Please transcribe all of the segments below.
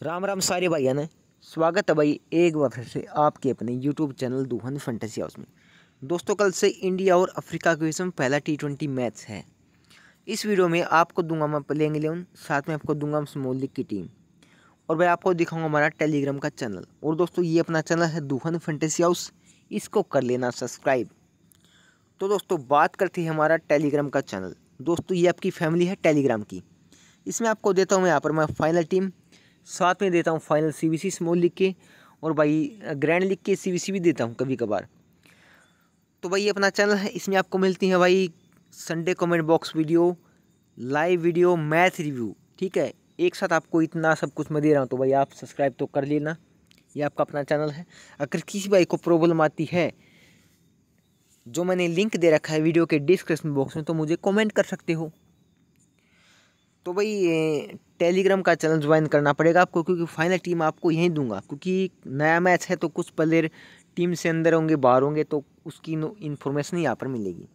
राम राम सारे भाइयों ने। स्वागत है भाई एक बार फिर से आपके अपने यूट्यूब चैनल दूहन फंटेसी हाउस में। दोस्तों, कल से इंडिया और अफ्रीका के बीच में पहला टी ट्वेंटी मैच है। इस वीडियो में आपको दूँगा मैं प्लेइंग इलेवन साथ में आपको दूँगा स्मॉल लीग की टीम और भाई, आपको दिखाऊँगा हमारा टेलीग्राम का चैनल और दोस्तों, ये अपना चैनल है दूहन फंटेसी हाउस। इसको कर लेना सब्सक्राइब तो दोस्तों, बात करते हैं हमारा टेलीग्राम का चैनल दोस्तों, ये आपकी फैमिली है टेलीग्राम की। इसमें आपको देता हूँ मैं यहाँ पर, मैं फाइनल टीम साथ में देता हूँ फाइनल सीवीसी स्मॉल लिख के और भाई ग्रैंड लिख के सीवीसी भी देता हूँ कभी कभार। तो भाई अपना चैनल है, इसमें आपको मिलती है भाई Sunday comment box video live video match review ठीक है? एक साथ आपको इतना सब कुछ मैं दे रहा हूँ तो भाई आप सब्सक्राइब तो कर लेना, ये आपका अपना चैनल है। अगर किसी भाई को प्रॉब्लम आती है, जो मैंने लिंक दे रखा है वीडियो के डिस्क्रिप्शन बॉक्स में तो मुझे कमेंट कर सकते हो। तो भाई टेलीग्राम का चैनल ज्वाइन करना पड़ेगा आपको, क्योंकि फाइनल टीम आपको यहीं दूँगा। क्योंकि नया मैच है तो कुछ प्लेयर टीम से अंदर होंगे, बाहर होंगे तो उसकी इन्फॉर्मेशन यहाँ पर मिलेगी।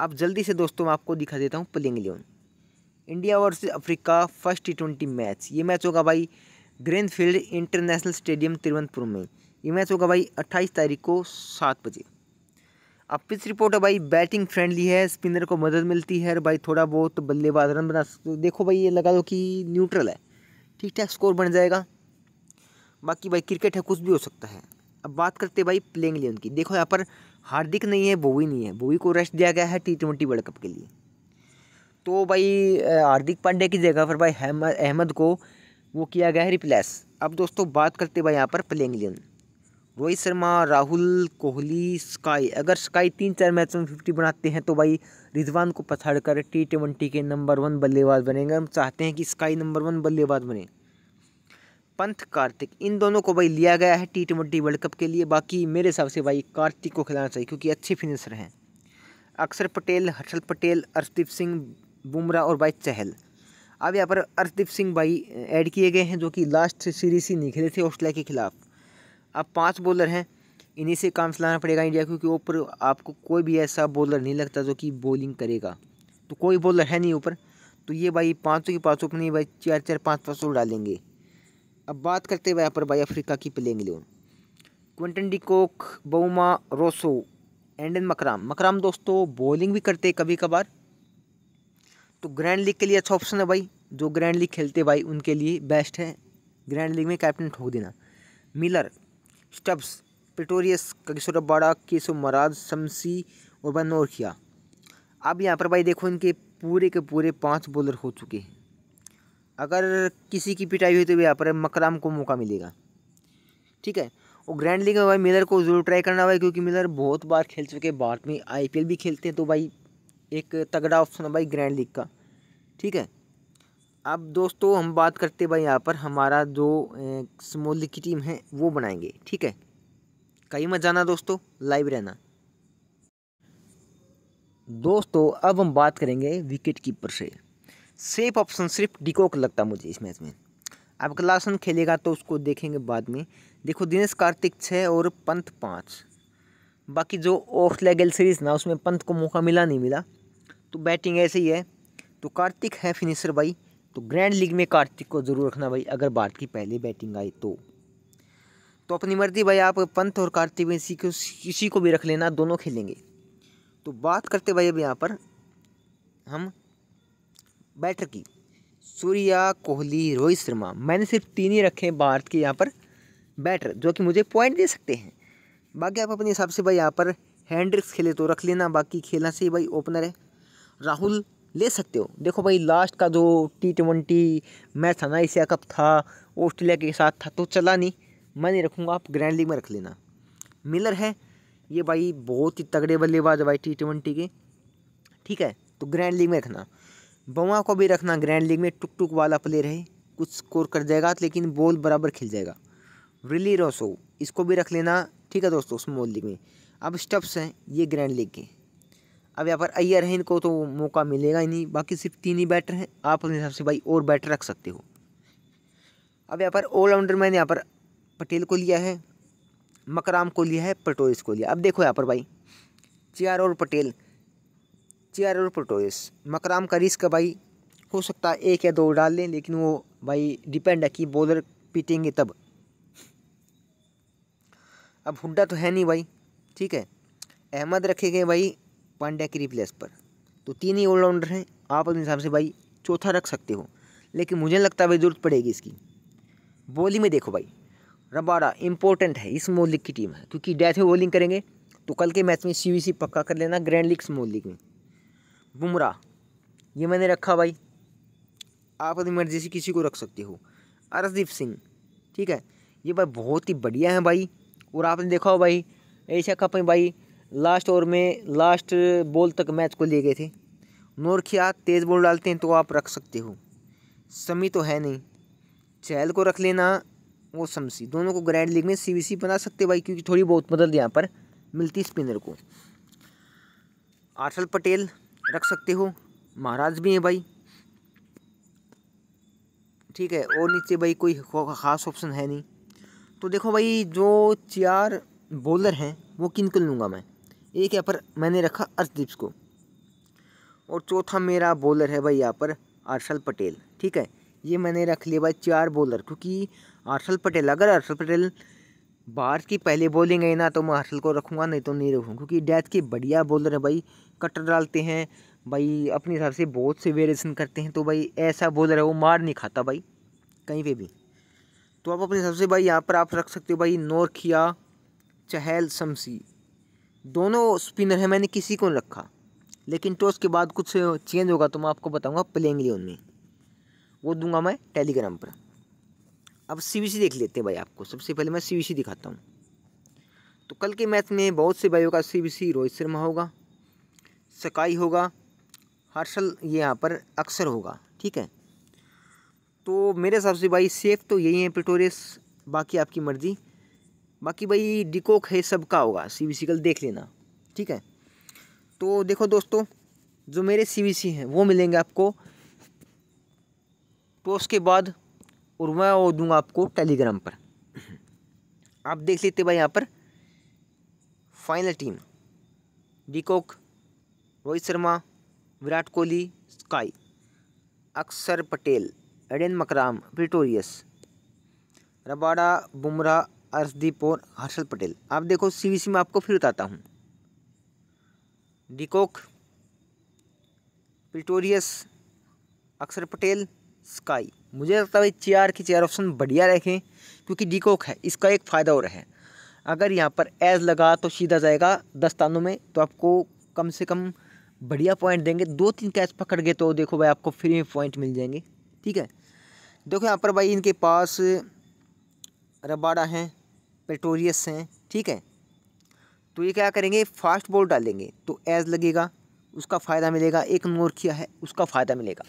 अब जल्दी से दोस्तों मैं आपको दिखा देता हूँ playing eleven India versus Africa first T twenty match ये मैच होगा भाई ग्रीनफील्ड इंटरनेशनल स्टेडियम तिरुवनंतपुरम में। ये मैच होगा भाई अट्ठाईस तारीख को सात बजे। अब पिच रिपोर्ट है भाई, बैटिंग फ्रेंडली है स्पिनर को मदद मिलती है, और भाई थोड़ा बहुत बल्लेबाज रन बना सकते देखो भाई, ये लगा दो कि न्यूट्रल है। ठीक ठाक स्कोर बन जाएगा। बाकी भाई क्रिकेट है, कुछ भी हो सकता है। अब बात करते भाई प्लेइंग इलेवन की। देखो, यहाँ पर हार्दिक नहीं है, बोवी नहीं है। बोवी को रेस्ट दिया गया है टी ट्वेंटी वर्ल्ड कप के लिए। तो भाई हार्दिक पांड्या की जगह पर भाई, अहमद को वो किया गया है रिप्लेस अब दोस्तों, बात करते भाई, यहाँ पर playing eleven Rohit Sharma, Rahul Kohli Sky अगर स्काई तीन चार मैच में फिफ्टी बनाते हैं तो भाई रिजवान को पछाड़ कर टी ट्वेंटी के नंबर वन बल्लेबाज बनेंगे। हम चाहते हैं कि स्काई नंबर वन बल्लेबाज बने। पंथ कार्तिक, इन दोनों को भाई लिया गया है टी ट्वेंटी वर्ल्ड कप के लिए। बाकी मेरे हिसाब से भाई कार्तिक को खिलाना चाहिए, क्योंकि अच्छे फिनिशर हैं। अक्षर पटेल, हर्षल पटेल, अर्शदीप सिंह, बुमराह और भाई चहल। अब यहाँ पर अर्शदीप सिंह भाई ऐड किए गए हैं, जो कि लास्ट सीरीज़ ही नहीं खेले थे ऑस्ट्रेलिया के खिलाफ। अब पाँच बॉलर हैं, इन्हीं से काम चलाना पड़ेगा इंडिया क्योंकि ऊपर आपको कोई भी ऐसा बॉलर नहीं लगता जो कि बॉलिंग करेगा। तो कोई बॉलर है नहीं ऊपर तो ये भाई पाँचों की पाँचों अपनी भाई चार चार, पाँच पाँच सौ डालेंगे। अब बात करते हैं यहाँ पर भाई अफ्रीका की playing eleven Quinton de Kock Bavuma Rossouw Aiden Markram Markram दोस्तों बॉलिंग भी करते कभी कभार तो ग्रैंड लीग के लिए अच्छा ऑप्शन है भाई। जो ग्रैंड लीग खेलते भाई, उनके लिए बेस्ट है। ग्रैंड लीग में कैप्टन ठोक देना। मिलर स्टब्स, पिटोरियस कगिसोरबाड़ा केसो मराज शमसी और बनोरखिया। अब यहाँ पर भाई देखो इनके पूरे के पूरे पाँच बॉलर हो चुके हैं। अगर किसी की पिटाई हुई तो यहाँ पर मकराम को मौका मिलेगा। ठीक है? और ग्रैंड लीग में भाई मिलर को ज़रूर ट्राई करना भाई, क्योंकि मिलर बहुत बार खेल चुके भारत में आईपीएल भी खेलते हैं तो भाई एक तगड़ा ऑप्शन है भाई ग्रैंड लीग का। ठीक है? अब दोस्तों, हम बात करते भाई यहाँ पर हमारा जो स्मॉल की टीम है, वो बनाएँगे, ठीक है? कहीं मत जाना दोस्तों लाइव रहना। दोस्तों, अब हम बात करेंगे विकेट कीपर से। सेफ़ ऑप्शन सिर्फ़ डिकोक लगता मुझे इस मैच में। अब क्लासन खेलेगा तो उसको देखेंगे बाद में। देखो, दिनेश कार्तिक छः और पंत पाँच। बाकी जो ऑफ़ लेगल सीरीज़ ना, उसमें पंत को मौका मिला, नहीं मिला। तो बैटिंग ऐसे ही है। तो कार्तिक है फिनिशर भाई। तो ग्रैंड लीग में कार्तिक को ज़रूर रखना भाई, अगर भारत की पहली बैटिंग आई तो। तो अपनी मर्ज़ी भाई, आप पंत और कार्तिक में किसी को किसी को भी रख लेना, दोनों खेलेंगे। तो बात करते भाई अब यहाँ पर हम बैटर की। सूर्या, कोहली, रोहित शर्मा, मैंने सिर्फ़ तीन ही रखे हैं भारत के यहाँ पर बैटर जो कि मुझे पॉइंट दे सकते हैं। बाकी आप अपने हिसाब से भाई, यहाँ पर हैंड्रिक्स खेले तो रख लेना, बाकी खेलना से भाई ओपनर है। राहुल ले सकते हो। देखो भाई लास्ट का जो टी ट्वेंटी मैच था ना एशिया कप था ऑस्ट्रेलिया के साथ था तो चला नहीं। मैं नहीं रखूँगा, आप ग्रैंड लीग में रख लेना। मिलर है। ये भाई बहुत ही तगड़े बल्लेबाज है भाई टी ट्वेंटी के। ठीक है तो ग्रैंड लीग में रखना। बवा को भी रखना ग्रैंड लीग में टुक टुक वाला प्लेयर है। कुछ स्कोर कर जाएगा, लेकिन बॉल बराबर खिल जाएगा। रिली रोसो इसको भी रख लेना। ठीक है दोस्तों स्मॉल लीग में। अब स्टप्स हैं, ये ग्रैंड लीग के। अब यहाँ पर अय्यर है, इनको तो मौका मिलेगा ही नहीं, बाकी सिर्फ़ तीन ही बैटर हैं। आप अपने हिसाब से भाई और बैटर रख सकते हो। अब यहाँ पर ऑलराउंडर मैंने यहाँ पर पटेल को लिया है, मकराम को लिया है पटोरिस को लिया अब देखो यहाँ पर भाई, चियार और पटेल, चियार और पटोरिस मकराम का रिस्क भाई हो सकता है एक या दो डाल लें, लेकिन वो भाई डिपेंड है कि बॉलर पीटेंगे तब। अब हुड्डा तो है नहीं भाई, ठीक है। अहमद रखे गए भाई पांड्या की रिप्लेस पर। तो तीन ही ऑलराउंडर हैं, आप अपने हिसाब से भाई चौथा रख सकते हो, लेकिन मुझे लगता है भाई ज़रूरत पड़ेगी इसकी। बॉलिंग में देखो भाई रबाड़ा इंपॉर्टेंट है, इस मोलिक की टीम है, क्योंकि डेथ में बॉलिंग करेंगे तो कल के मैच में सीवीसी पक्का कर लेना ग्रैंड लीग स्मॉल लीग में। बुमराह, ये मैंने रखा भाई, आप अपनी मर्ज़ी से किसी को रख सकते हो। अर्शदीप सिंह, ठीक है, ये भाई बहुत ही बढ़िया है भाई, और आपने देखा हो भाई, एशिया कप में भाई लास्ट ओवर में लास्ट बॉल तक मैच को ले गए थे। नोरखिया तेज़ बॉल डालते हैं तो आप रख सकते हो। समी तो है नहीं। चहल को रख लेना, वो समसी। दोनों को ग्रैंड लीग में सीवीसी बना सकते भाई, क्योंकि थोड़ी बहुत मदद यहाँ पर मिलती स्पिनर को। आर्शल पटेल रख सकते हो। महाराज भी हैं भाई। ठीक है, और नीचे भाई कोई ख़ास ऑप्शन है नहीं। तो देखो भाई, जो चार बॉलर हैं, वो किन को लूँगा मैं? एक यहाँ पर मैंने रखा अर्शदीप को। और चौथा मेरा बॉलर है भाई यहाँ पर आर्शल पटेल, ठीक है? ये मैंने रख लिया भाई चार बॉलर क्योंकि आर्शल पटेल, अगर आर्शल पटेल बाहर की पहले बॉलिंग है ना तो मैं आर्शल को रखूँगा, नहीं तो नहीं रखूँ, क्योंकि डेथ के बढ़िया बॉलर है भाई कटर डालते हैं, भाई अपने हिसाब से बहुत से वेरिएशन करते हैं तो भाई ऐसा बॉलर है, वो मार नहीं खाता भाई, कहीं पे भी। तो आप अपने हिसाब से भाई यहाँ पर आप रख सकते हो भाई नोरखिया चहल शमसी। दोनों स्पिनर हैं, मैंने किसी को रखा। लेकिन टॉस के बाद कुछ चेंज होगा तो मैं आपको बताऊँगा प्लेइंग लिए उनमें वो दूँगा मैं टेलीग्राम पर। अब सी देख लेते हैं भाई आपको। सबसे पहले मैं सी दिखाता हूँ। तो कल के मैच में बहुत से भाइयों का सी रोहित शर्मा होगा सकाई होगा, हर्षल ये यहाँ पर अक्सर होगा, ठीक है? तो मेरे हिसाब से भाई सेफ़ तो यही है प्रिटोरियस बाकी आपकी मर्ज़ी। बाकी भाई डिकोक है, सबका होगा। सी कल देख लेना, ठीक है? तो देखो दोस्तों, जो मेरे सी हैं, वो मिलेंगे आपको। तो उसके बाद, और मैं वो दूँगा आपको टेलीग्राम पर। आप देख लेते भाई यहाँ पर final team de Kock, Rohit Sharma, Virat Kohli Sky Akshar Patel Aiden Markram Pretorius Rabada, Bumrah Arshdeep और हर्षल पटेल। आप देखो सीवीसी में आपको फिर बताता हूँ। डिकोक प्रिटोरियस, अक्षर पटेल, स्काई। मुझे लगता है चार की चेयर ऑप्शन बढ़िया रखें, क्योंकि डिकोक है, इसका एक फ़ायदा और है। अगर यहाँ पर एज लगा तो सीधा जाएगा दस तानों में तो आपको कम से कम बढ़िया पॉइंट देंगे। दो तीन कैच पकड़ गए तो देखो भाई, आपको फ्री में पॉइंट मिल जाएँगे। ठीक है? देखो यहाँ पर भाई, इनके पास रबाड़ा हैं पेटोरियस हैं, ठीक है? तो ये क्या करेंगे? फास्ट बॉल डालेंगे। तो एज लगेगा, उसका फ़ायदा मिलेगा। एक नोरखिया है, उसका फ़ायदा मिलेगा।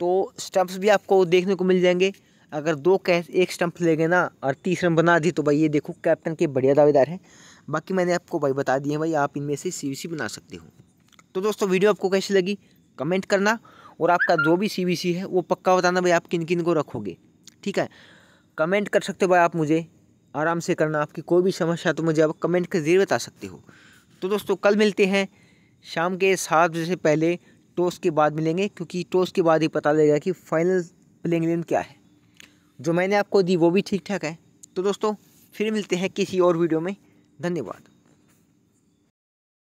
तो स्टम्प्स भी आपको देखने को मिल जाएँगे। अगर दो कैच एक स्टंप ले गए ना, और तीस रन बना दी तो भाई ये देखो कैप्टन के बढ़िया दावेदार हैं। बाकी मैंने आपको भाई बता दिए भाई, आप इनमें से सी बना सकते हो। तो दोस्तों, वीडियो आपको कैसी लगी? कमेंट करना। और आपका जो भी सीवीसी है, वो पक्का बताना भाई, आप किन किन को रखोगे? ठीक है? कमेंट कर सकते हो भाई आप मुझे। आराम से करना आपकी कोई भी समस्या तो मुझे आप कमेंट के ज़रिए बता सकते हो। तो दोस्तों, कल मिलते हैं शाम के सात बजे से पहले टॉस के बाद मिलेंगे, क्योंकि टॉस के बाद ही पता लगेगा कि फाइनल प्लेइंग इलेवन क्या है। जो मैंने आपको दी, वो भी ठीक ठाक है। तो दोस्तों, फिर मिलते हैं किसी और वीडियो में। धन्यवाद।